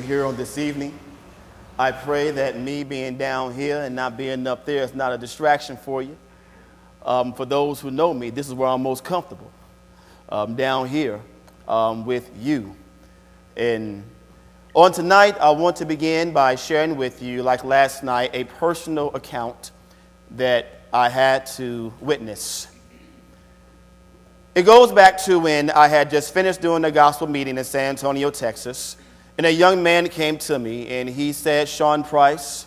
here on this evening. I pray that me being down here and not being up there is not a distraction for you. Um, for those who know me, this is where I'm most comfortable, um, down here um, with you. And on tonight, I want to begin by sharing with you, like last night, a personal account that I had to witness. It goes back to when I had just finished doing a gospel meeting in San Antonio, Texas, and a young man came to me and he said, Shawn Price,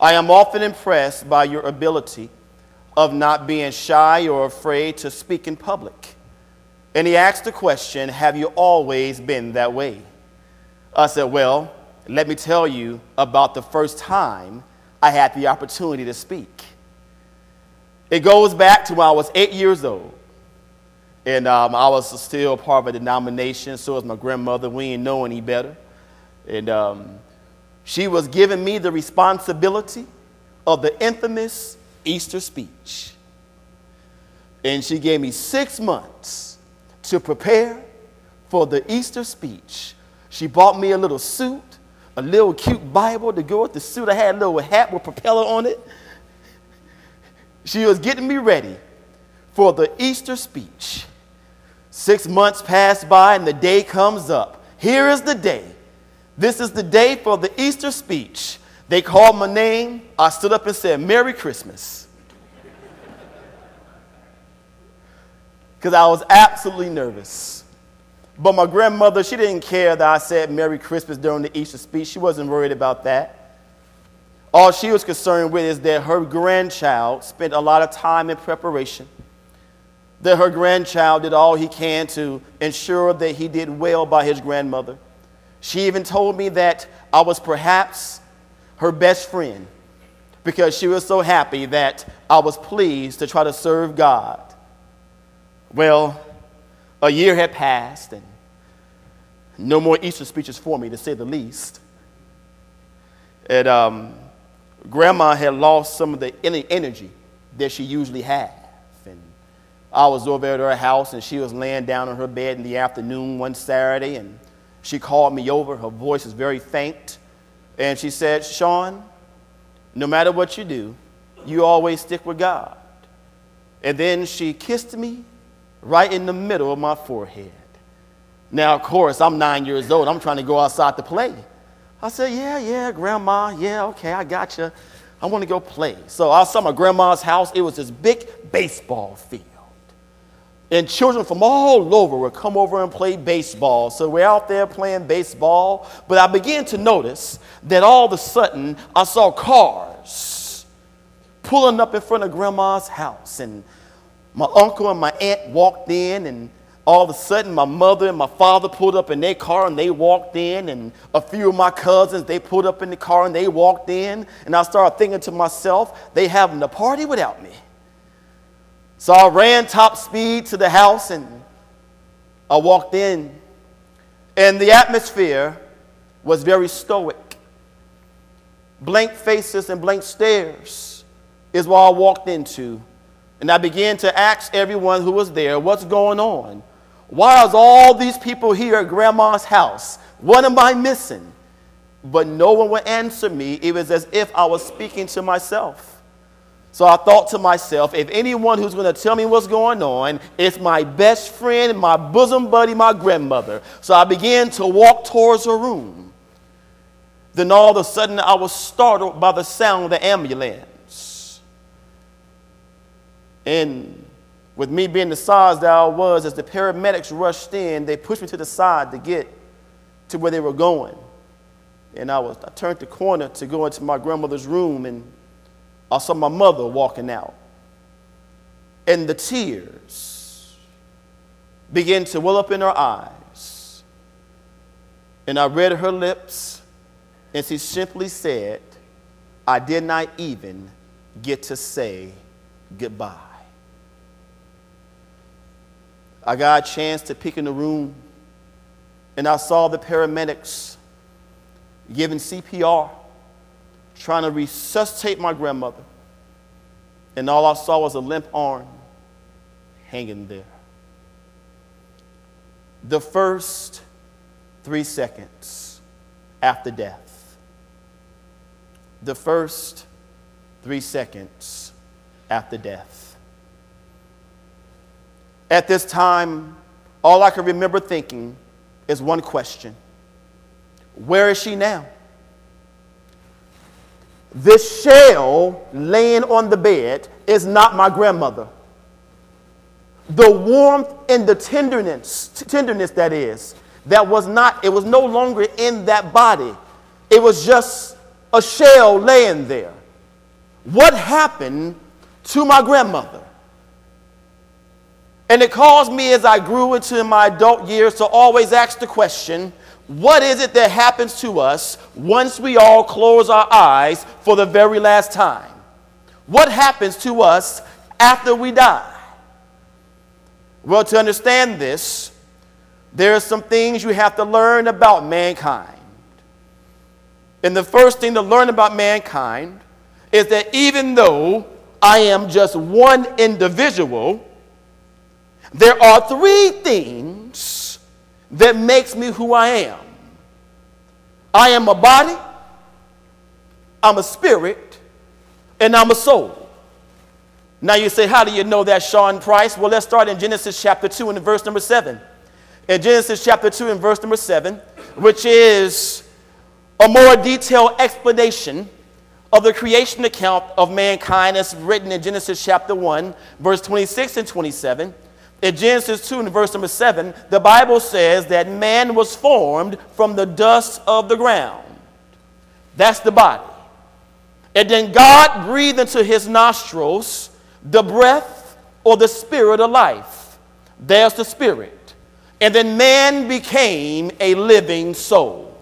I am often impressed by your ability of not being shy or afraid to speak in public. And he asked the question, Have you always been that way? I said, Well, let me tell you about the first time I had the opportunity to speak. It goes back to when I was eight years old. And um, I was still part of a denomination, so was my grandmother. We didn't know any better. And um, she was giving me the responsibility of the infamous Easter speech. And she gave me six months to prepare for the Easter speech. She bought me a little suit, a little cute Bible to go with the suit. I had a little hat with propeller on it. She was getting me ready for the Easter speech. Six months pass by and the day comes up. Here is the day. This is the day for the Easter speech. They called my name. I stood up and said, Merry Christmas. Because I was absolutely nervous. But my grandmother, she didn't care that I said Merry Christmas during the Easter speech. She wasn't worried about that. All she was concerned with is that her grandchild spent a lot of time in preparation that her grandchild did all he can to ensure that he did well by his grandmother. She even told me that I was perhaps her best friend because she was so happy that I was pleased to try to serve God. Well, a year had passed and no more Easter speeches for me, to say the least. And um, Grandma had lost some of the energy that she usually had. And I was over at her house and she was laying down on her bed in the afternoon one Saturday and she called me over. Her voice is very faint. And she said, Shawn, no matter what you do, you always stick with God. And then she kissed me right in the middle of my forehead. Now, of course, I'm nine years old. I'm trying to go outside to play. I said, Yeah, yeah, grandma. Yeah, okay, I got you. I want to go play. So I saw my grandma's house. It was this big baseball field. And children from all over would come over and play baseball. So we're out there playing baseball. But I began to notice that all of a sudden I saw cars pulling up in front of grandma's house. And my uncle and my aunt walked in. And all of a sudden my mother and my father pulled up in their car and they walked in. And a few of my cousins, they pulled up in the car and they walked in. And I started thinking to myself, they having a party without me. So I ran top speed to the house and I walked in. And the atmosphere was very stoic. Blank faces and blank stares is what I walked into. And I began to ask everyone who was there, what's going on? Why is all these people here at grandma's house? What am I missing? But no one would answer me. It was as if I was speaking to myself. So I thought to myself, if anyone who's going to tell me what's going on, it's my best friend, my bosom buddy, my grandmother. So I began to walk towards her room. Then all of a sudden, I was startled by the sound of the ambulance. And with me being the size that I was, as the paramedics rushed in, they pushed me to the side to get to where they were going. And I, was, I turned the corner to go into my grandmother's room, and I saw my mother walking out. And the tears began to well up in her eyes. And I read her lips, and she simply said, I did not even get to say goodbye. I got a chance to peek in the room, and I saw the paramedics giving CPR trying to resuscitate my grandmother. And all I saw was a limp arm hanging there. The first three seconds after death. The first three seconds after death. At this time, all I can remember thinking is one question Where is she now? This shell laying on the bed is not my grandmother. The warmth and the tenderness, tenderness that is, that was not, it was no longer in that body. It was just a shell laying there. What happened to my grandmother? And it caused me as I grew into my adult years to always ask the question what is it that happens to us once we all close our eyes for the very last time? What happens to us after we die? Well, to understand this, there are some things you have to learn about mankind. And the first thing to learn about mankind is that even though I am just one individual, there are three things that makes me who I am. I am a body, I'm a spirit, and I'm a soul. Now you say, how do you know that, Shawn Price? Well, let's start in Genesis chapter 2 and verse number 7. In Genesis chapter 2 and verse number 7, which is a more detailed explanation of the creation account of mankind as written in Genesis chapter 1, verse 26 and 27. In Genesis 2 and verse number 7, the Bible says that man was formed from the dust of the ground. That's the body. And then God breathed into his nostrils the breath or the spirit of life. There's the spirit. And then man became a living soul.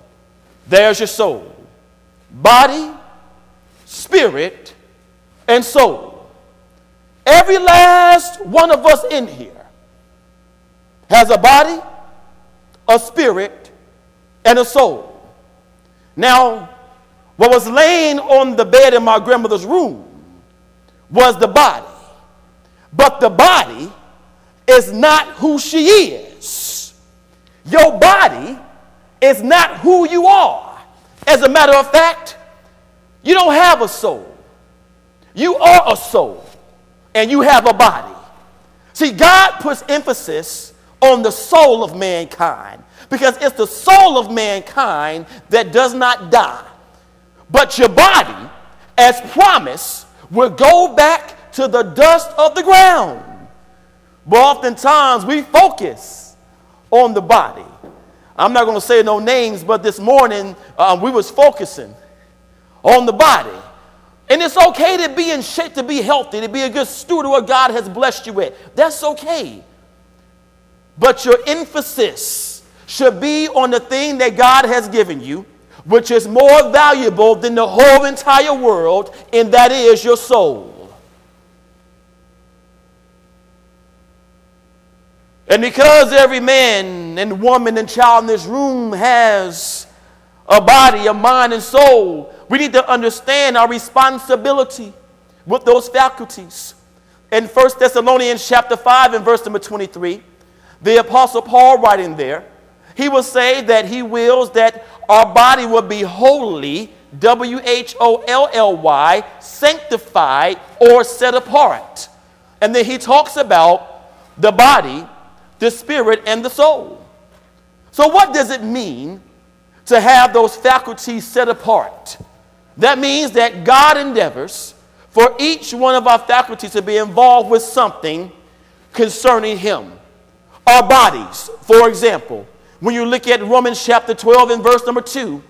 There's your soul. Body, spirit, and soul. Every last one of us in here has a body, a spirit, and a soul. Now, what was laying on the bed in my grandmother's room was the body. But the body is not who she is. Your body is not who you are. As a matter of fact, you don't have a soul. You are a soul, and you have a body. See, God puts emphasis on the soul of mankind because it's the soul of mankind that does not die. But your body, as promised, will go back to the dust of the ground. But oftentimes we focus on the body. I'm not going to say no names, but this morning um, we was focusing on the body. And it's okay to be in shape, to be healthy, to be a good steward of what God has blessed you with. That's okay. But your emphasis should be on the thing that God has given you, which is more valuable than the whole entire world, and that is your soul. And because every man and woman and child in this room has a body, a mind, and soul, we need to understand our responsibility with those faculties. In 1 Thessalonians chapter 5 and verse number 23, the Apostle Paul writing there, he will say that he wills that our body will be holy, W H O L L Y, sanctified or set apart. And then he talks about the body, the spirit, and the soul. So, what does it mean to have those faculties set apart? That means that God endeavors for each one of our faculties to be involved with something concerning Him. Our bodies, for example, when you look at Romans chapter 12 and verse number 2,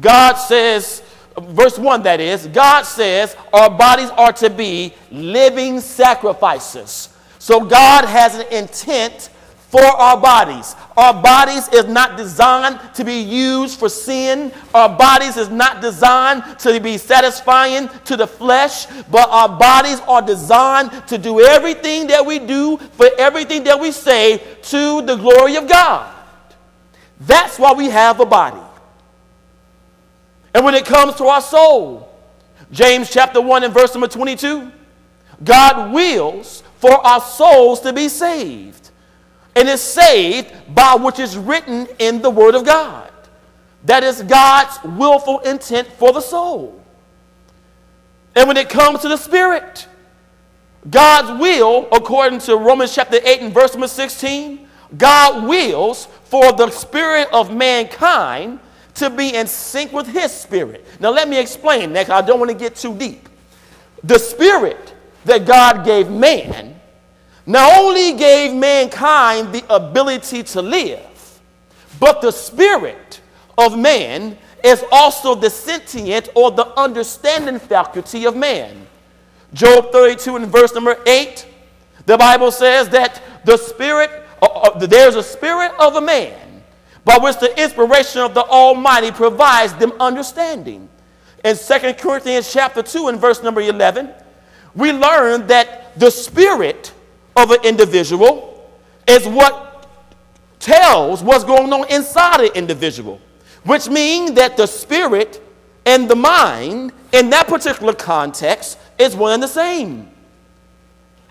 God says, verse 1 that is, God says our bodies are to be living sacrifices. So God has an intent for our bodies. Our bodies is not designed to be used for sin. Our bodies is not designed to be satisfying to the flesh, but our bodies are designed to do everything that we do for everything that we say to the glory of God. That's why we have a body. And when it comes to our soul, James chapter 1 and verse number 22, God wills for our souls to be saved and is saved by which is written in the Word of God. that is God's willful intent for the soul. And when it comes to the spirit, God's will, according to Romans chapter 8 and verse number 16, God wills for the spirit of mankind to be in sync with his spirit. Now, let me explain that I don't want to get too deep. The spirit that God gave man not only gave mankind the ability to live, but the spirit of man is also the sentient or the understanding faculty of man. Job 32 and verse number 8, the Bible says that the spirit, uh, uh, there's a spirit of a man by which the inspiration of the Almighty provides them understanding. In 2 Corinthians chapter 2 and verse number 11, we learn that the spirit of an individual is what tells what's going on inside an individual, which means that the spirit and the mind in that particular context is one and the same.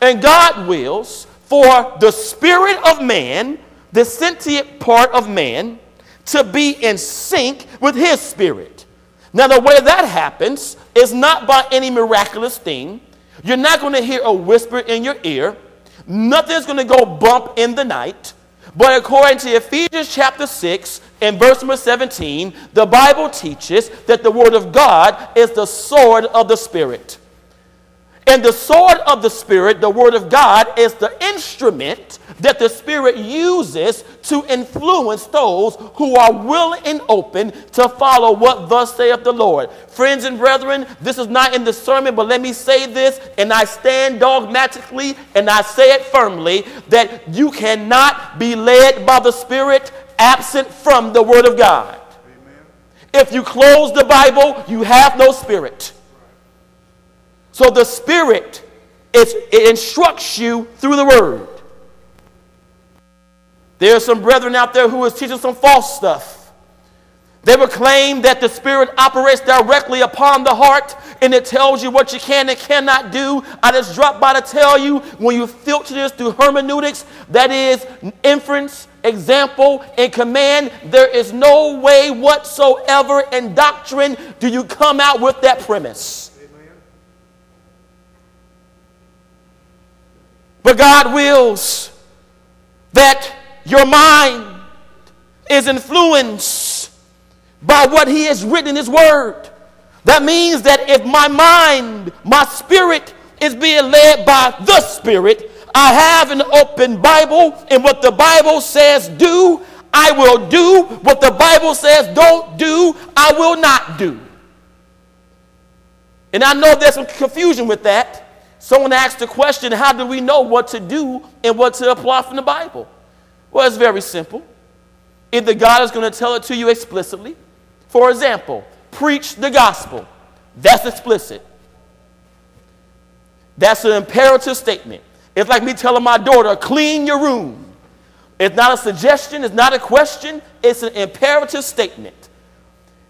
And God wills for the spirit of man, the sentient part of man, to be in sync with his spirit. Now, the way that happens is not by any miraculous thing. You're not going to hear a whisper in your ear. Nothing's going to go bump in the night. But according to Ephesians chapter 6 and verse number 17, the Bible teaches that the Word of God is the sword of the Spirit. And the sword of the Spirit, the Word of God, is the instrument that the Spirit uses to influence those who are willing and open to follow what thus saith the Lord. Friends and brethren, this is not in the sermon, but let me say this, and I stand dogmatically and I say it firmly that you cannot be led by the Spirit absent from the Word of God. Amen. If you close the Bible, you have no Spirit. So the Spirit it instructs you through the Word. There are some brethren out there who is teaching some false stuff. They will claim that the Spirit operates directly upon the heart and it tells you what you can and cannot do. I just dropped by to tell you when you filter this through hermeneutics, that is inference, example, and command, there is no way whatsoever in doctrine do you come out with that premise. But God wills that your mind is influenced by what He has written in His Word. That means that if my mind, my spirit is being led by the Spirit, I have an open Bible, and what the Bible says do, I will do. What the Bible says don't do, I will not do. And I know there's some confusion with that. Someone asked the question, how do we know what to do and what to apply from the Bible? Well, it's very simple. Either God is going to tell it to you explicitly. For example, preach the gospel. That's explicit. That's an imperative statement. It's like me telling my daughter, clean your room. It's not a suggestion, it's not a question, it's an imperative statement.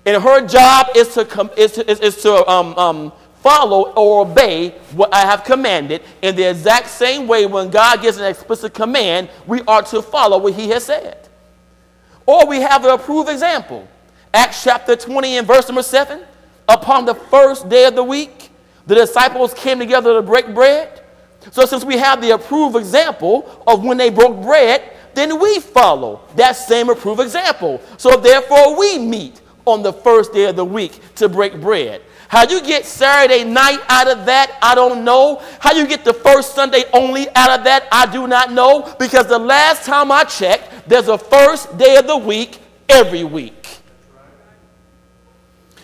And her job is to, com- is to, is, is to um, um, follow or obey what I have commanded in the exact same way when God gives an explicit command, we are to follow what he has said. Or we have an approved example. Acts chapter 20 and verse number 7. Upon the first day of the week, the disciples came together to break bread. So, since we have the approved example of when they broke bread, then we follow that same approved example. So, therefore, we meet on the first day of the week to break bread. How you get Saturday night out of that, I don't know. How you get the first Sunday only out of that, I do not know. Because the last time I checked, there's a first day of the week every week.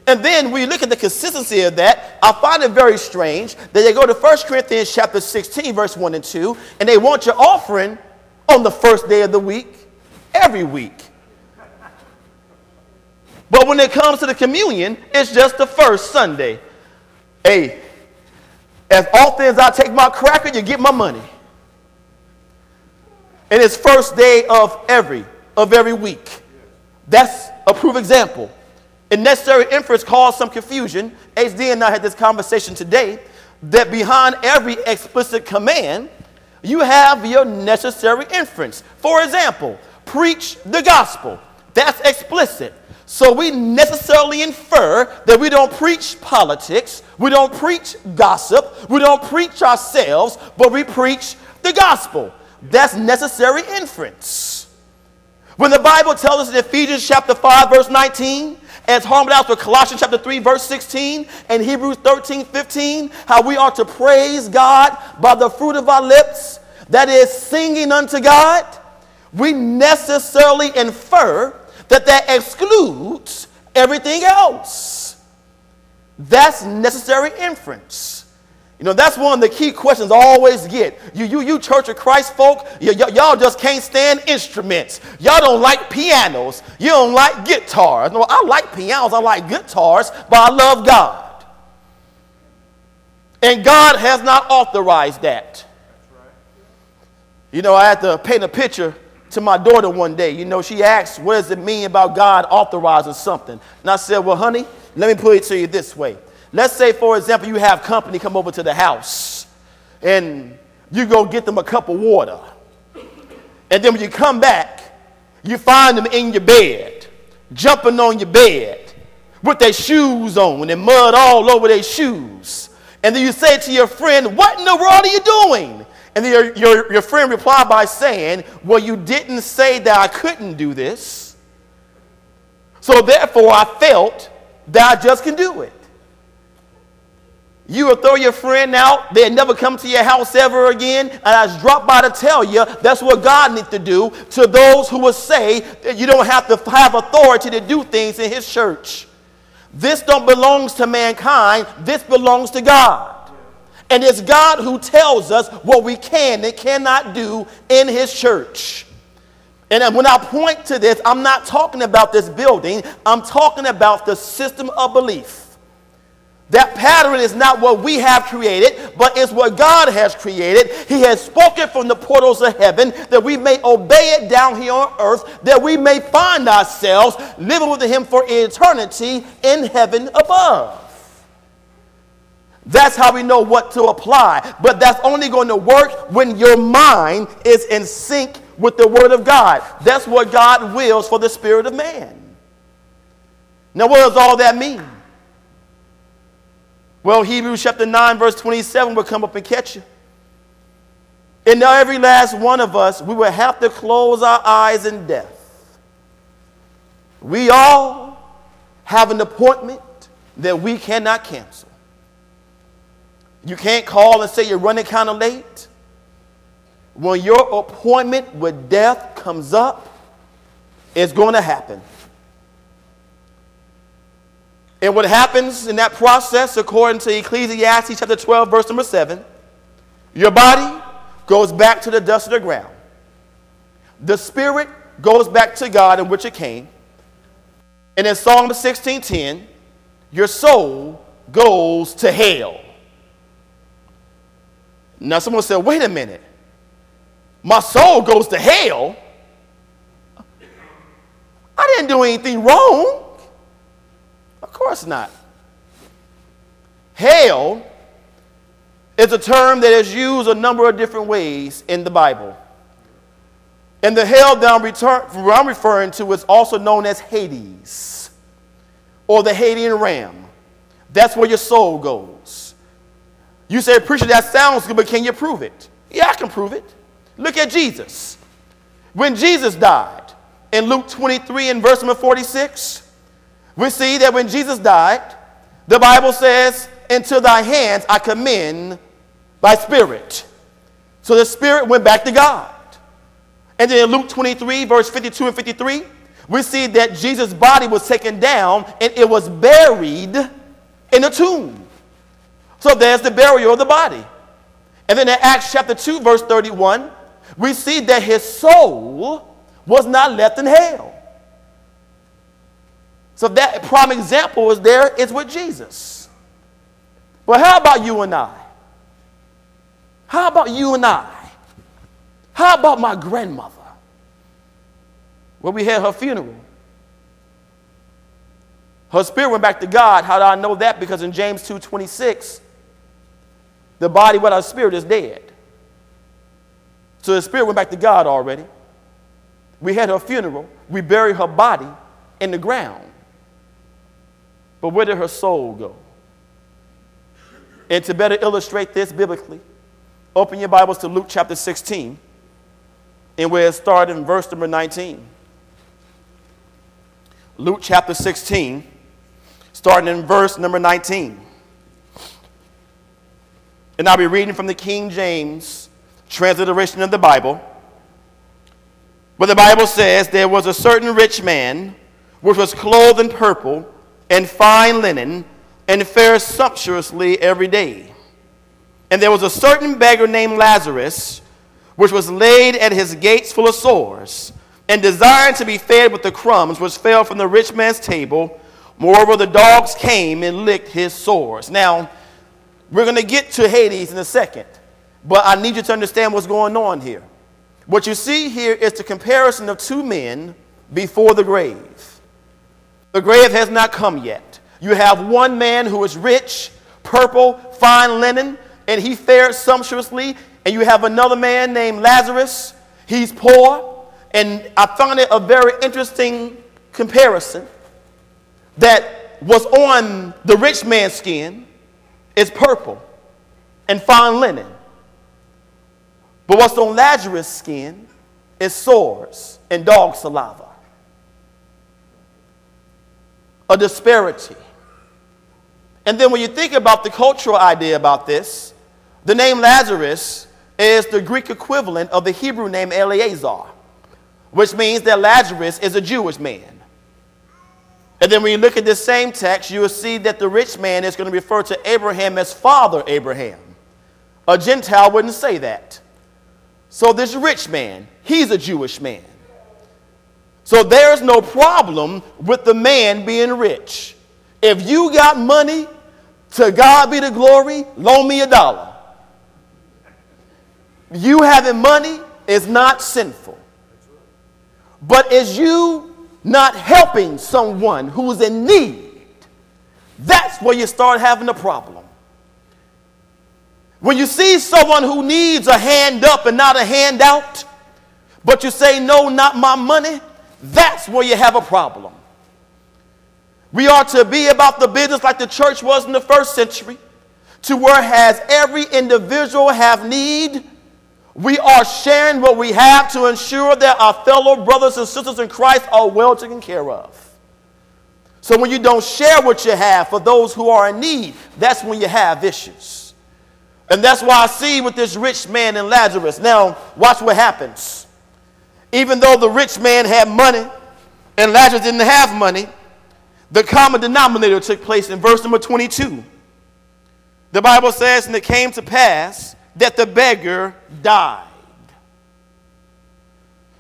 And then we look at the consistency of that, I find it very strange that they go to 1 Corinthians chapter 16, verse 1 and 2, and they want your offering on the first day of the week every week. But when it comes to the communion, it's just the first Sunday. Hey, as often as I take my cracker, you get my money. And it's first day of every of every week. That's a proof example. And necessary inference caused some confusion. HD and I had this conversation today that behind every explicit command, you have your necessary inference. For example, preach the gospel. That's explicit. So we necessarily infer that we don't preach politics, we don't preach gossip, we don't preach ourselves, but we preach the gospel. That's necessary inference. When the Bible tells us in Ephesians chapter 5, verse 19, as harmonized out with Colossians chapter 3, verse 16, and Hebrews 13, 15, how we are to praise God by the fruit of our lips, that is singing unto God, we necessarily infer that that excludes everything else. That's necessary inference. You know, that's one of the key questions I always get. You, you, you Church of Christ folk, y'all just can't stand instruments. Y'all don't like pianos. You don't like guitars. No, I like pianos, I like guitars, but I love God. And God has not authorized that. You know, I had to paint a picture to my daughter one day. You know, she asked, What does it mean about God authorizing something? And I said, Well, honey, let me put it to you this way. Let's say, for example, you have company come over to the house and you go get them a cup of water. And then when you come back, you find them in your bed, jumping on your bed with their shoes on and mud all over their shoes. And then you say to your friend, What in the world are you doing? And your, your, your friend replied by saying, Well, you didn't say that I couldn't do this. So therefore, I felt that I just can do it. You will throw your friend out, they'll never come to your house ever again. And I just dropped by to tell you that's what God needs to do to those who will say that you don't have to have authority to do things in his church. This don't belongs to mankind, this belongs to God. And it's God who tells us what we can and cannot do in his church. And when I point to this, I'm not talking about this building, I'm talking about the system of belief. That pattern is not what we have created, but it's what God has created. He has spoken from the portals of heaven that we may obey it down here on earth, that we may find ourselves living with Him for eternity in heaven above. That's how we know what to apply. But that's only going to work when your mind is in sync with the Word of God. That's what God wills for the spirit of man. Now, what does all that mean? Well, Hebrews chapter 9, verse 27 will come up and catch you. And now, every last one of us, we will have to close our eyes in death. We all have an appointment that we cannot cancel. You can't call and say you're running kind of late. When your appointment with death comes up, it's going to happen. And what happens in that process, according to Ecclesiastes chapter 12, verse number 7, your body goes back to the dust of the ground. The spirit goes back to God in which it came. And in Psalm 16:10, your soul goes to hell. Now someone said, wait a minute. My soul goes to hell. I didn't do anything wrong. Of course not. Hell is a term that is used a number of different ways in the Bible. And the hell that I'm, I'm referring to is also known as Hades or the Hadean realm. That's where your soul goes. You say, Preacher, that sounds good, but can you prove it? Yeah, I can prove it. Look at Jesus. When Jesus died in Luke 23 and verse number 46, we see that when Jesus died, the Bible says, Into thy hands I commend thy spirit. So the spirit went back to God. And then in Luke 23, verse 52 and 53, we see that Jesus' body was taken down and it was buried in a tomb. So there's the burial of the body. And then in Acts chapter 2, verse 31, we see that his soul was not left in hell. So that prime example is there is with Jesus. But how about you and I? How about you and I? How about my grandmother? When we had her funeral, her spirit went back to God. How do I know that? Because in James 2:26, the body without spirit is dead. So the spirit went back to God already. We had her funeral. We buried her body in the ground. But where did her soul go? And to better illustrate this biblically, open your Bibles to Luke chapter 16, and where it started in verse number 19. Luke chapter 16, starting in verse number 19. And I'll be reading from the King James transliteration of the Bible. Where the Bible says, There was a certain rich man which was clothed in purple and fine linen and fared sumptuously every day. And there was a certain beggar named Lazarus, which was laid at his gates full of sores, and desiring to be fed with the crumbs which fell from the rich man's table. Moreover, the dogs came and licked his sores. Now, we're going to get to Hades in a second, but I need you to understand what's going on here. What you see here is the comparison of two men before the grave. The grave has not come yet. You have one man who is rich, purple, fine linen, and he fared sumptuously. And you have another man named Lazarus. He's poor. And I found it a very interesting comparison that was on the rich man's skin is purple and fine linen. But what's on Lazarus' skin is sores and dog saliva. A disparity. And then when you think about the cultural idea about this, the name Lazarus is the Greek equivalent of the Hebrew name Eleazar, which means that Lazarus is a Jewish man. And then when you look at this same text, you will see that the rich man is going to refer to Abraham as Father Abraham. A Gentile wouldn't say that. So this rich man, he's a Jewish man. So there's no problem with the man being rich. If you got money, to God be the glory, loan me a dollar. You having money is not sinful. But as you not helping someone who's in need, that's where you start having a problem. When you see someone who needs a hand up and not a handout, but you say, no, not my money, that's where you have a problem. We are to be about the business like the church was in the first century, to where has every individual have need. We are sharing what we have to ensure that our fellow brothers and sisters in Christ are well taken care of. So when you don't share what you have for those who are in need, that's when you have issues. And that's why I see with this rich man and Lazarus. Now, watch what happens. Even though the rich man had money and Lazarus didn't have money, the common denominator took place in verse number 22. The Bible says, And it came to pass that the beggar died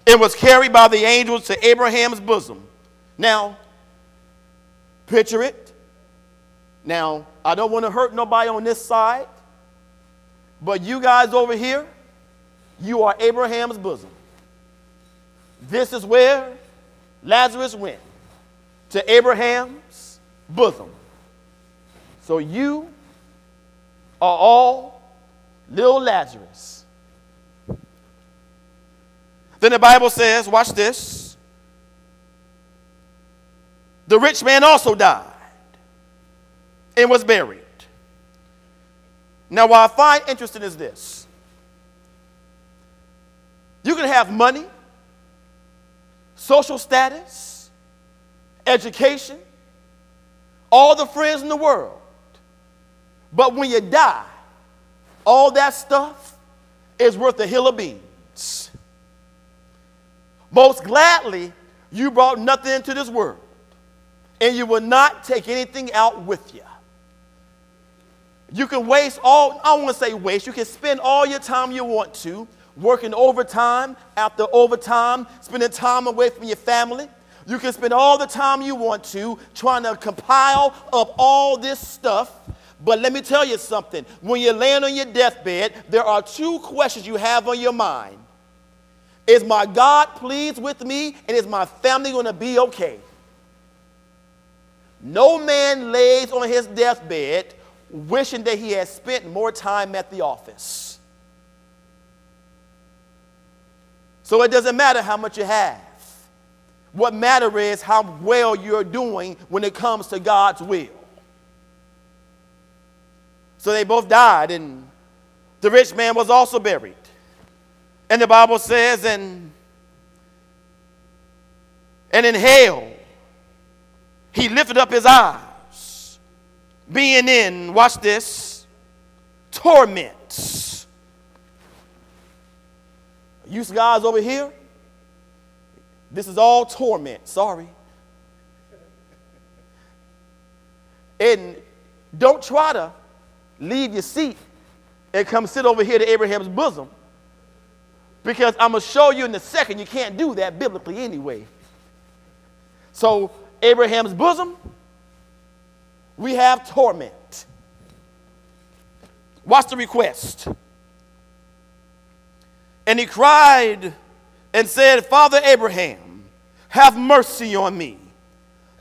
and was carried by the angels to Abraham's bosom. Now, picture it. Now, I don't want to hurt nobody on this side, but you guys over here, you are Abraham's bosom. This is where Lazarus went to Abraham's bosom. So you are all little Lazarus. Then the Bible says, watch this. The rich man also died and was buried. Now, what I find interesting is this you can have money, social status, education, all the friends in the world. But when you die, all that stuff is worth a hill of beans. Most gladly, you brought nothing into this world, and you will not take anything out with you. You can waste all, I don't want to say waste, you can spend all your time you want to, working overtime after overtime, spending time away from your family you can spend all the time you want to trying to compile up all this stuff. But let me tell you something. When you're laying on your deathbed, there are two questions you have on your mind Is my God pleased with me? And is my family going to be okay? No man lays on his deathbed wishing that he had spent more time at the office. So it doesn't matter how much you have. What matters is how well you're doing when it comes to God's will. So they both died, and the rich man was also buried. And the Bible says, and, and in hell, he lifted up his eyes, being in, watch this, torments. You guys over here, this is all torment. Sorry. And don't try to leave your seat and come sit over here to Abraham's bosom. Because I'm going to show you in a second you can't do that biblically anyway. So, Abraham's bosom, we have torment. Watch the request. And he cried and said, Father Abraham, have mercy on me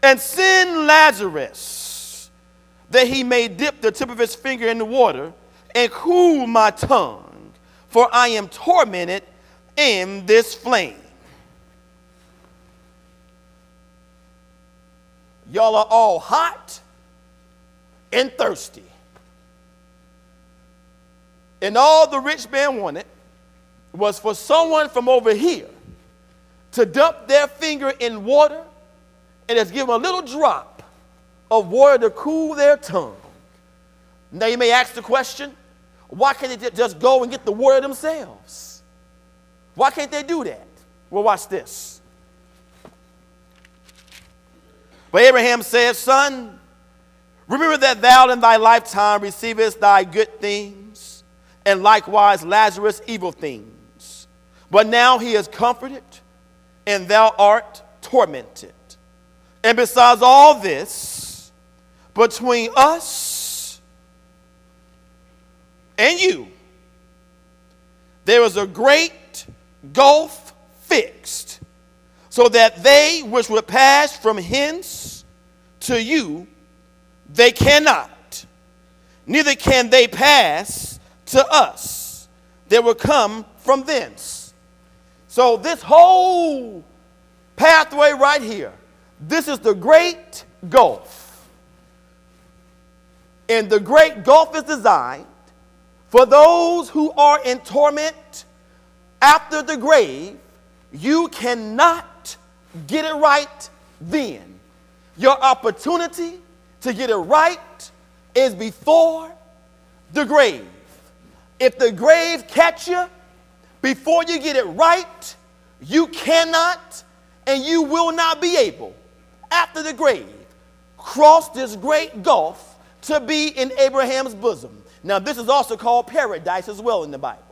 and send Lazarus that he may dip the tip of his finger in the water and cool my tongue, for I am tormented in this flame. Y'all are all hot and thirsty. And all the rich man wanted was for someone from over here to dump their finger in water and just give them a little drop of water to cool their tongue. Now you may ask the question, why can't they just go and get the water themselves? Why can't they do that? Well, watch this. But Abraham said, Son, remember that thou in thy lifetime receivest thy good things, and likewise Lazarus evil things. But now he is comforted, and thou art tormented. And besides all this, between us and you, there is a great gulf fixed, so that they which would pass from hence to you, they cannot, neither can they pass to us. They will come from thence. So, this whole pathway right here, this is the great gulf. And the great gulf is designed for those who are in torment after the grave. You cannot get it right then. Your opportunity to get it right is before the grave. If the grave catch you, before you get it right, you cannot and you will not be able, after the grave, cross this great gulf to be in Abraham's bosom. Now, this is also called paradise as well in the Bible.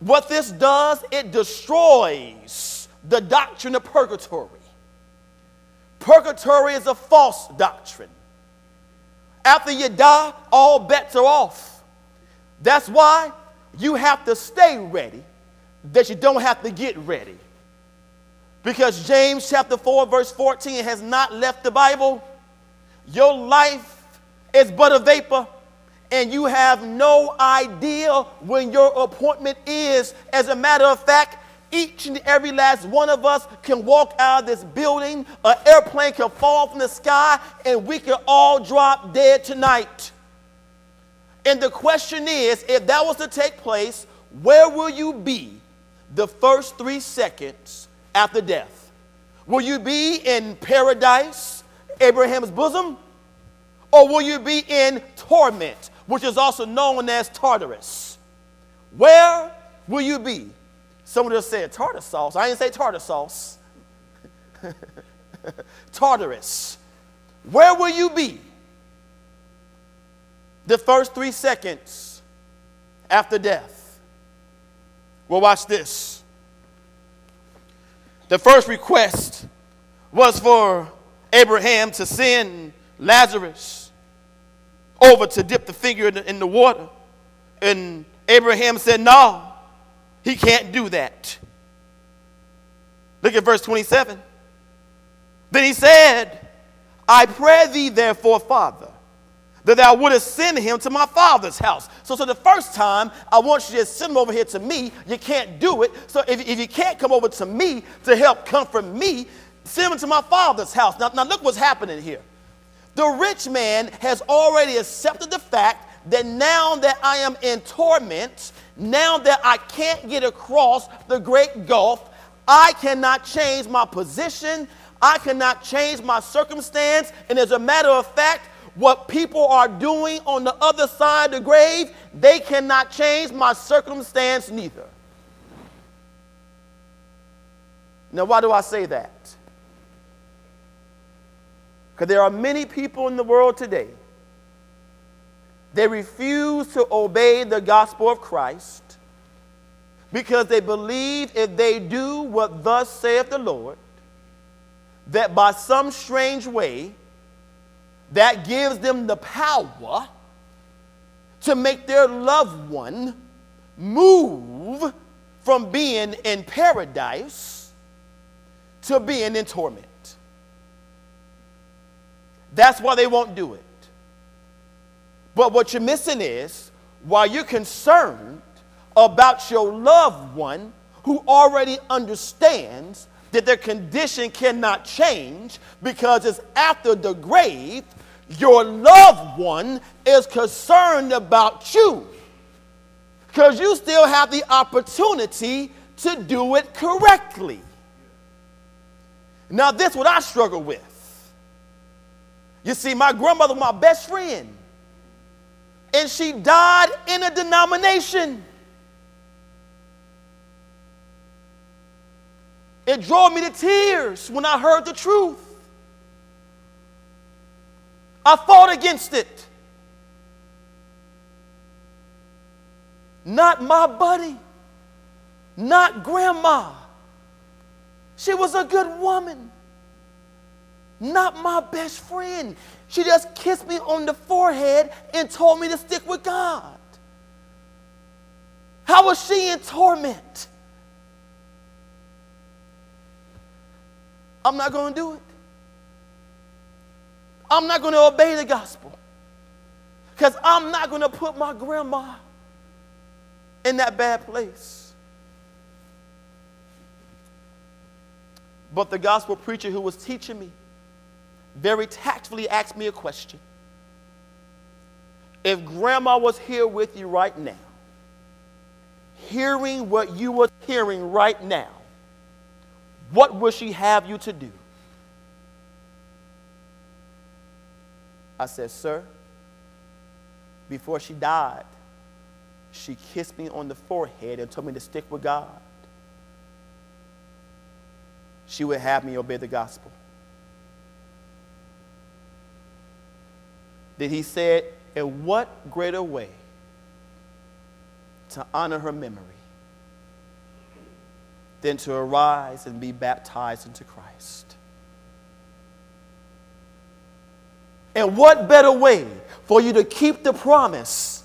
What this does, it destroys the doctrine of purgatory. Purgatory is a false doctrine. After you die, all bets are off. That's why you have to stay ready that you don't have to get ready. Because James chapter 4, verse 14 has not left the Bible. Your life is but a vapor, and you have no idea when your appointment is. As a matter of fact, each and every last one of us can walk out of this building, an airplane can fall from the sky, and we can all drop dead tonight. And the question is if that was to take place, where will you be the first three seconds after death? Will you be in paradise, Abraham's bosom? Or will you be in torment, which is also known as Tartarus? Where will you be? Someone just said tartar sauce. I didn't say tartar sauce. Tartarus. Where will you be? the first three seconds after death. Well, watch this. The first request was for Abraham to send Lazarus over to dip the finger in the, in the water. And Abraham said, No, he can't do that. Look at verse 27. Then he said, I pray thee, therefore, Father, that thou wouldest send him to my father's house. So, so the first time, I want you to send him over here to me. You can't do it. So if, if you can't come over to me to help comfort me, send him to my father's house. Now, now look what's happening here. The rich man has already accepted the fact that now that I am in torment, now that I can't get across the great gulf, I cannot change my position. I cannot change my circumstance. And as a matter of fact, what people are doing on the other side of the grave, they cannot change my circumstance neither. Now, why do I say that? Because there are many people in the world today, they refuse to obey the gospel of Christ because they believe if they do what thus saith the Lord, that by some strange way, that gives them the power to make their loved one move from being in paradise to being in torment. That's why they won't do it. But what you're missing is while you're concerned about your loved one who already understands that their condition cannot change because it's after the grave, your loved one is concerned about you because you still have the opportunity to do it correctly. Now, this is what I struggle with. You see, my grandmother was my best friend, and she died in a denomination. It drove me to tears when I heard the truth. I fought against it. Not my buddy, not grandma. She was a good woman, not my best friend. She just kissed me on the forehead and told me to stick with God. How was she in torment? I'm not going to do it. I'm not going to obey the gospel because I'm not going to put my grandma in that bad place. But the gospel preacher who was teaching me very tactfully asked me a question. If grandma was here with you right now, hearing what you were hearing right now, what would she have you to do? I said, Sir, before she died, she kissed me on the forehead and told me to stick with God. She would have me obey the gospel. Did he said, in what greater way to honor her memory than to arise and be baptized into Christ? And what better way for you to keep the promise,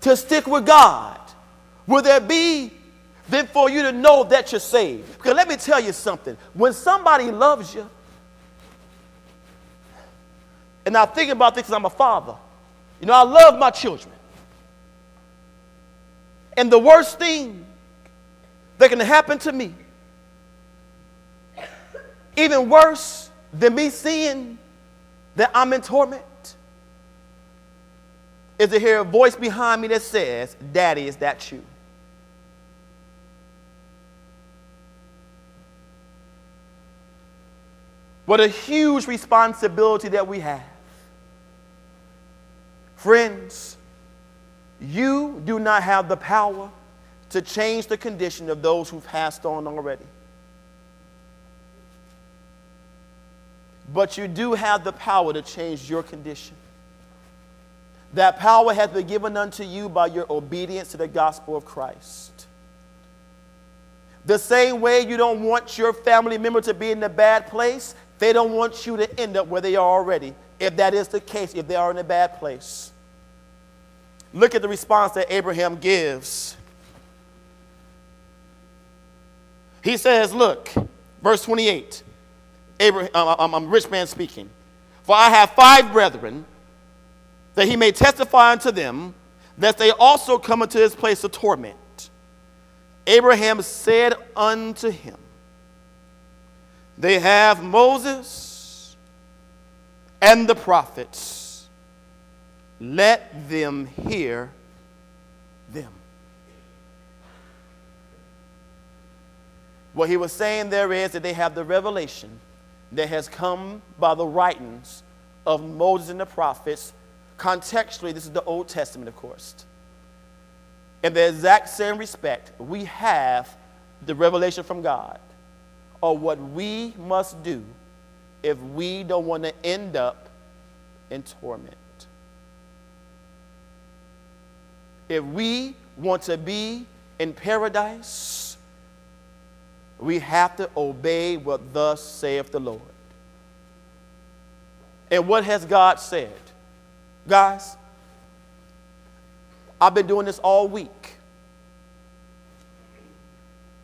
to stick with God, will there be than for you to know that you're saved? Because let me tell you something. When somebody loves you, and I think about this because I'm a father, you know, I love my children. And the worst thing that can happen to me, even worse than me seeing that I'm in torment? Is to hear a voice behind me that says, Daddy, is that you? What a huge responsibility that we have. Friends, you do not have the power to change the condition of those who've passed on already. but you do have the power to change your condition. That power has been given unto you by your obedience to the gospel of Christ. The same way you don't want your family member to be in a bad place, they don't want you to end up where they are already, if that is the case, if they are in a bad place. Look at the response that Abraham gives. He says, Look, verse 28. Abraham, I'm, I'm rich man speaking. For I have five brethren. that he may testify unto them, that they also come into this place of torment. Abraham said unto him, They have Moses and the prophets. Let them hear them. What he was saying there is that they have the revelation that has come by the writings of Moses and the prophets. Contextually, this is the Old Testament, of course. In the exact same respect, we have the revelation from God of what we must do if we don't want to end up in torment. If we want to be in paradise, we have to obey what thus saith the Lord. And what has God said? Guys, I've been doing this all week.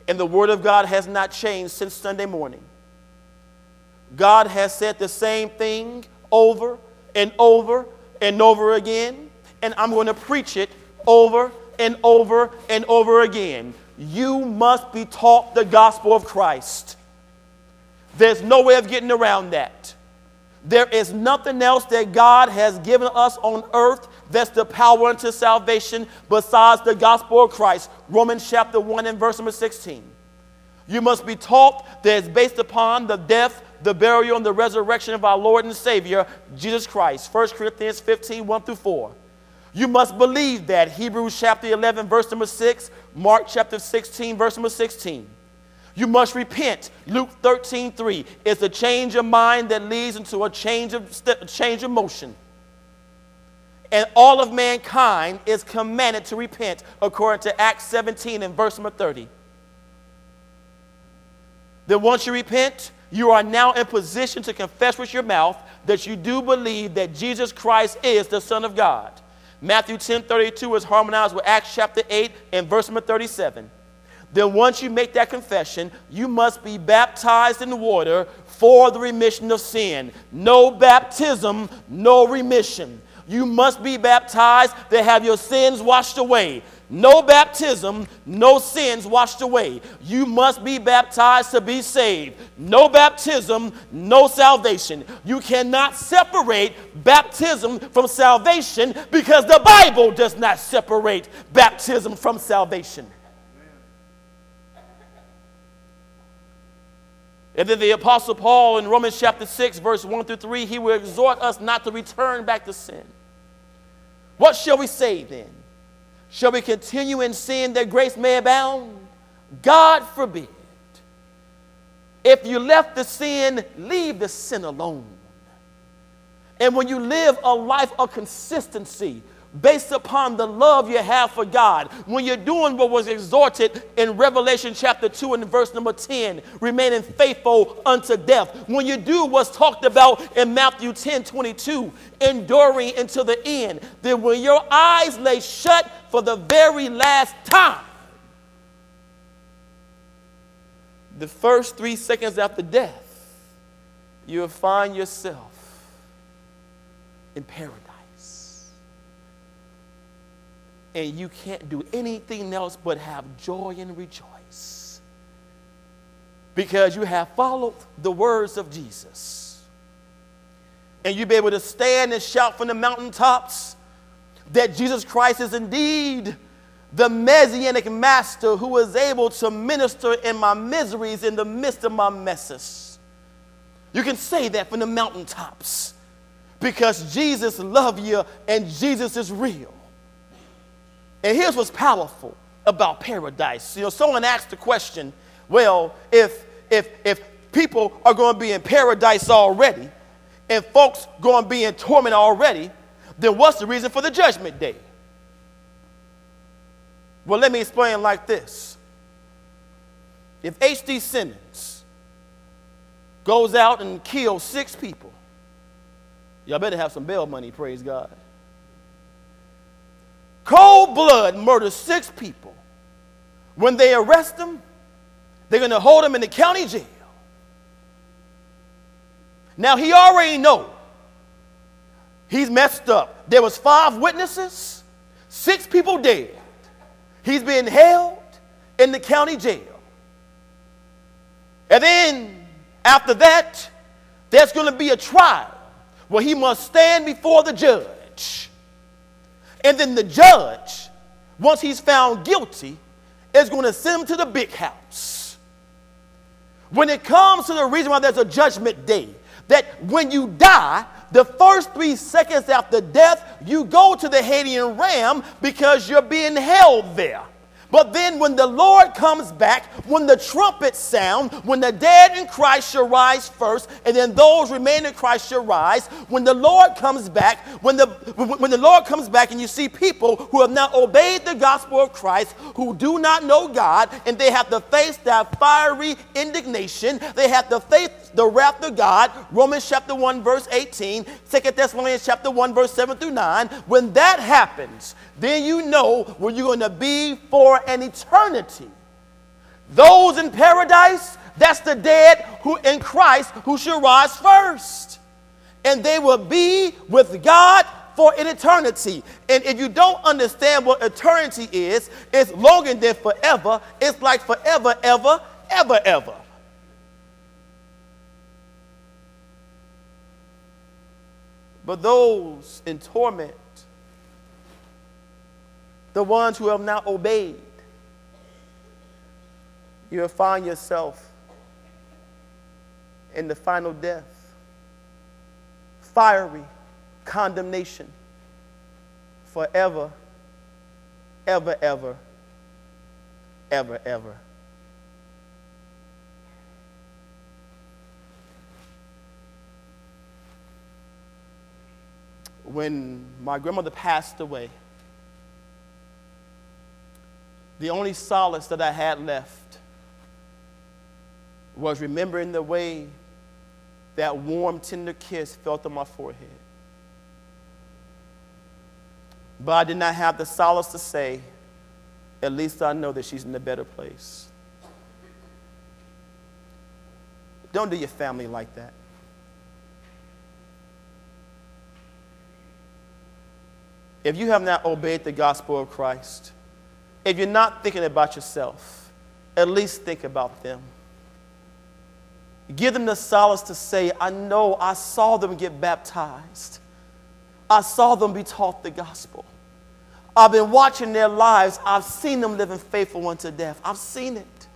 And the Word of God has not changed since Sunday morning. God has said the same thing over and over and over again. And I'm going to preach it over and over and over again you must be taught the gospel of Christ. There's no way of getting around that. There is nothing else that God has given us on earth that's the power unto salvation besides the gospel of Christ. Romans chapter 1 and verse number 16. You must be taught that it's based upon the death, the burial, and the resurrection of our Lord and Savior, Jesus Christ. 1 Corinthians 15 1 through 4. You must believe that. Hebrews chapter 11, verse number 6, Mark chapter 16, verse number 16. You must repent. Luke 13, 3. It's a change of mind that leads into a change of, change of motion. And all of mankind is commanded to repent, according to Acts 17 and verse number 30. Then once you repent, you are now in position to confess with your mouth that you do believe that Jesus Christ is the Son of God. Matthew 10 32 is harmonized with Acts chapter 8 and verse number 37. Then, once you make that confession, you must be baptized in water for the remission of sin. No baptism, no remission. You must be baptized to have your sins washed away no baptism, no sins washed away. You must be baptized to be saved. No baptism, no salvation. You cannot separate baptism from salvation because the Bible does not separate baptism from salvation. And then the Apostle Paul in Romans chapter 6, verse 1 through 3, he will exhort us not to return back to sin. What shall we say then? Shall we continue in sin that grace may abound? God forbid. If you left the sin, leave the sin alone. And when you live a life of consistency, based upon the love you have for God. When you're doing what was exhorted in Revelation chapter 2 and verse number 10, remaining faithful unto death. When you do what's talked about in Matthew 10 22, enduring until the end, then when your eyes lay shut for the very last time, the first three seconds after death, you'll find yourself in paradise and you can't do anything else but have joy and rejoice because you have followed the words of Jesus. And you'll be able to stand and shout from the mountaintops that Jesus Christ is indeed the messianic master who is able to minister in my miseries in the midst of my messes. You can say that from the mountaintops because Jesus loves you and Jesus is real. And here's what's powerful about paradise. You know, someone asked the question, well, if if if people are going to be in paradise already, and folks going to be in torment already, then what's the reason for the judgment day? Well, let me explain like this. If H.D. Simmons goes out and kills six people, y'all better have some bail money, praise God cold blood murdered six people. When they arrest them, they're going to hold him in the county jail. Now he already know He's messed up. There was five witnesses, six people dead. He's being held in the county jail. And then after that, there's going to be a trial where he must stand before the judge. And then the judge, once he's found guilty, is going to send him to the big house. When it comes to the reason why there's a judgment day, that when you die, the first three seconds after death, you go to the Hadean realm because you're being held there. But then when the Lord comes back, when the trumpets sound, when the dead in Christ shall rise first, and then those remaining in Christ shall rise, when the Lord comes back, when the, when the Lord comes back and you see people who have not obeyed the gospel of Christ, who do not know God, and they have to face that fiery indignation, they have to face the wrath of God, Romans chapter 1, verse 18, 2 Thessalonians chapter 1, verse 7 through 9. When that happens, then you know where you're going to be for an eternity. Those in paradise, that's the dead who in Christ who shall rise first. And they will be with God for an eternity. And if you don't understand what eternity is, it's longer than forever. It's like forever, ever, ever, ever. But those in torment, the ones who have not obeyed, you will find yourself in the final death. Fiery condemnation forever, ever, ever, ever, ever. When my grandmother passed away, the only solace that I had left was remembering the way that warm, tender kiss felt on my forehead. But I did not have the solace to say, at least I know that she's in a better place. Don't do your family like that. If you have not obeyed the gospel of Christ, if you're not thinking about yourself, at least think about them. Give them the solace to say, I know I saw them get baptized. I saw them be taught the gospel. I've been watching their lives. I've seen them living faithful unto death. I've seen it.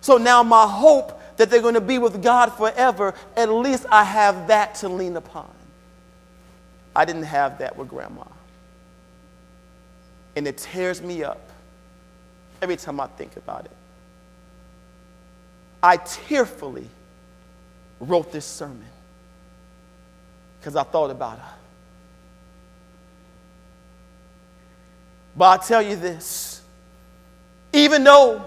So now my hope that they're going to be with God forever, at least I have that to lean upon. I didn't have that with grandma and it tears me up every time I think about it. I tearfully wrote this sermon because I thought about her. But I'll tell you this even though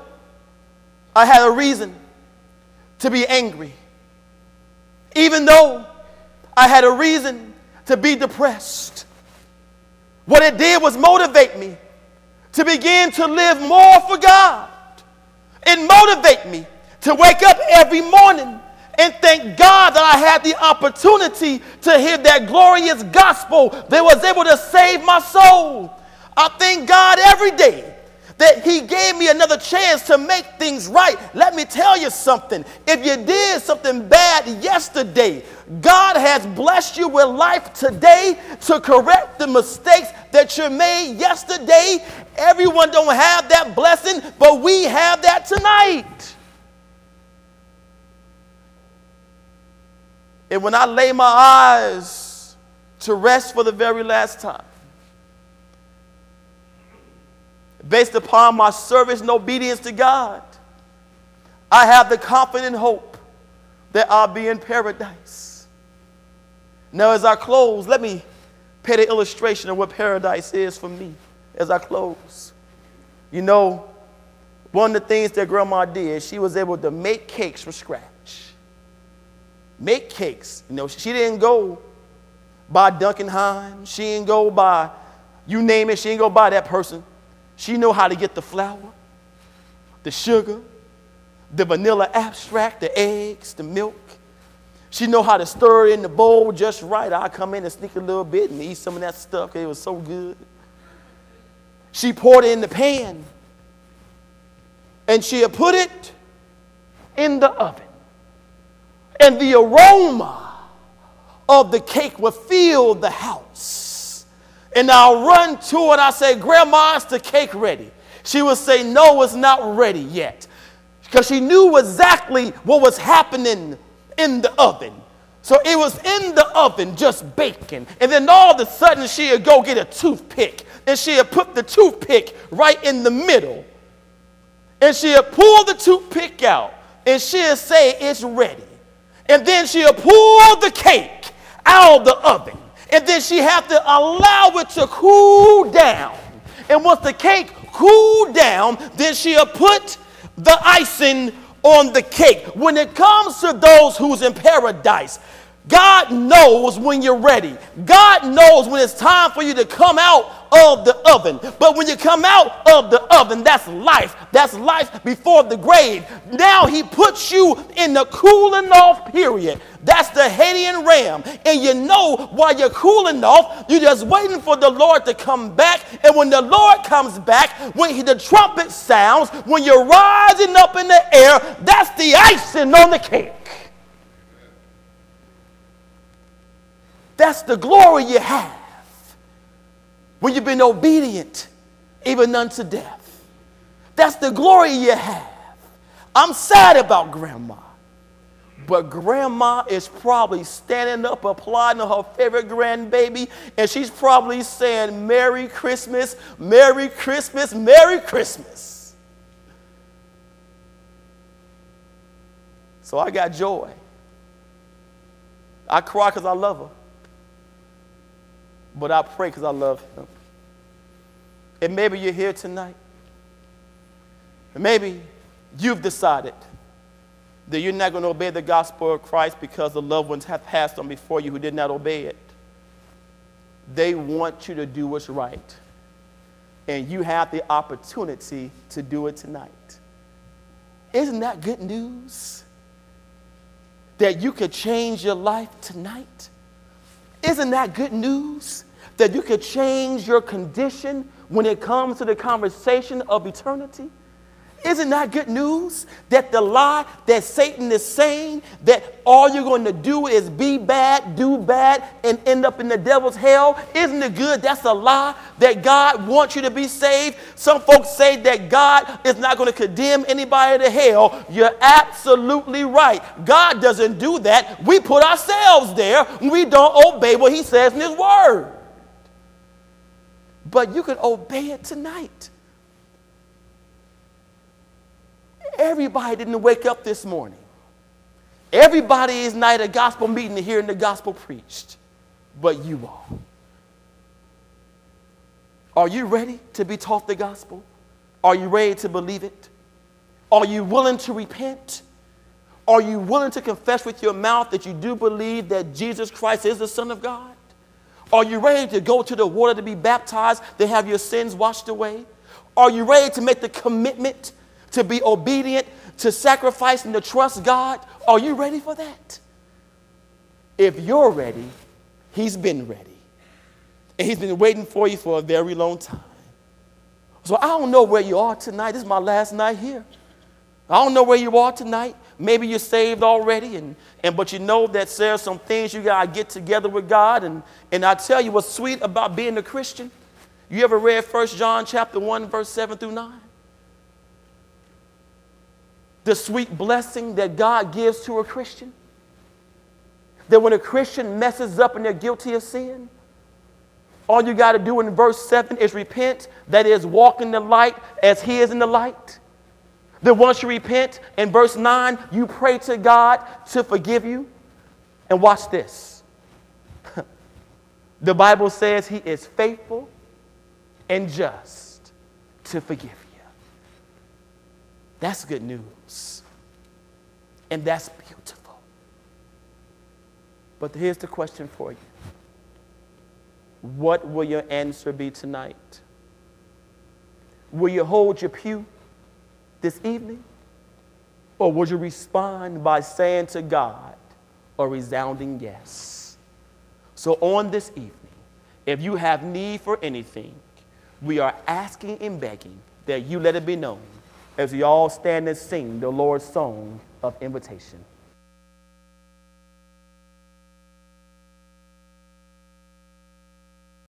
I had a reason to be angry, even though I had a reason to be depressed, what it did was motivate me to begin to live more for God and motivate me to wake up every morning and thank God that I had the opportunity to hear that glorious gospel that was able to save my soul. I thank God every day that He gave me another chance to make things right. Let me tell you something. If you did something bad yesterday, God has blessed you with life today to correct the mistakes that you made yesterday. Everyone don't have that blessing, but we have that tonight. And when I lay my eyes to rest for the very last time, based upon my service and obedience to God, I have the confident hope that I'll be in paradise. Now, as I close, let me paint an illustration of what paradise is for me as I close. You know, one of the things that grandma did, she was able to make cakes from scratch. Make cakes. You know, she didn't go by Duncan Hines. She didn't go by, you name it, she didn't go by that person. She know how to get the flour, the sugar, the vanilla extract, the eggs, the milk. She know how to stir in the bowl just right. I come in and sneak a little bit and eat some of that stuff. It was so good. She poured it in the pan and she had put it in the oven. And the aroma of the cake would fill the house. And I'll run to it. I say, Grandma, is the cake ready? She would say, No, it's not ready yet. Because she knew exactly what was happening in the oven. So it was in the oven just baking. And then all of a sudden she'd go get a toothpick and she'd put the toothpick right in the middle. And she'd pull the toothpick out and she'd say it's ready. And then she'd pull the cake out of the oven. And then she had to allow it to cool down. And once the cake cooled down, then she'll put the icing on the cake. When it comes to those who's in paradise, God knows when you're ready. God knows when it's time for you to come out of the oven. But when you come out of the oven, that's life. That's life before the grave. Now he puts you in the cooling off period. That's the Hadean realm. And you know while you're cooling off, you're just waiting for the Lord to come back. And when the Lord comes back, when he, the trumpet sounds, when you're rising up in the air, that's the icing on the cake. That's the glory you have when you've been obedient even unto death. That's the glory you have. I'm sad about grandma, but grandma is probably standing up applauding her favorite grandbaby, and she's probably saying, Merry Christmas, Merry Christmas, Merry Christmas. So I got joy. I cry because I love her but I pray because I love him. And maybe you're here tonight. And maybe you've decided that you're not going to obey the gospel of Christ because the loved ones have passed on before you who did not obey it. They want you to do what's right. And you have the opportunity to do it tonight. Isn't that good news? That you could change your life tonight? Isn't that good news? That you could change your condition when it comes to the conversation of eternity? Isn't that good news? That the lie that Satan is saying that all you're going to do is be bad, do bad, and end up in the devil's hell, isn't it good? That's a lie that God wants you to be saved. Some folks say that God is not going to condemn anybody to hell. You're absolutely right. God doesn't do that. We put ourselves there we don't obey what He says in His Word. But you can obey it tonight. Everybody didn't wake up this morning. Everybody is not at a gospel meeting to hearing the gospel preached, but you are. Are you ready to be taught the gospel? Are you ready to believe it? Are you willing to repent? Are you willing to confess with your mouth that you do believe that Jesus Christ is the Son of God? Are you ready to go to the water to be baptized, to have your sins washed away? Are you ready to make the commitment to be obedient, to sacrifice, and to trust God? Are you ready for that? If you're ready, He's been ready. And He's been waiting for you for a very long time. So I don't know where you are tonight. This is my last night here. I don't know where you are tonight. Maybe you're saved already, and, and but you know that there's some things you gotta get together with God. And, and I tell you what's sweet about being a Christian. You ever read 1 John chapter 1, verse 7 through 9? The sweet blessing that God gives to a Christian? That when a Christian messes up and they're guilty of sin, all you got to do in verse 7 is repent, that is, walk in the light as He is in the light. That once you repent, in verse 9, you pray to God to forgive you. And watch this. the Bible says He is faithful and just to forgive you. That's good news. And that's beautiful. But here's the question for you What will your answer be tonight? Will you hold your pew this evening? Or will you respond by saying to God, a resounding yes. So on this evening, if you have need for anything, we are asking and begging that you let it be known as we all stand and sing the Lord's song of invitation.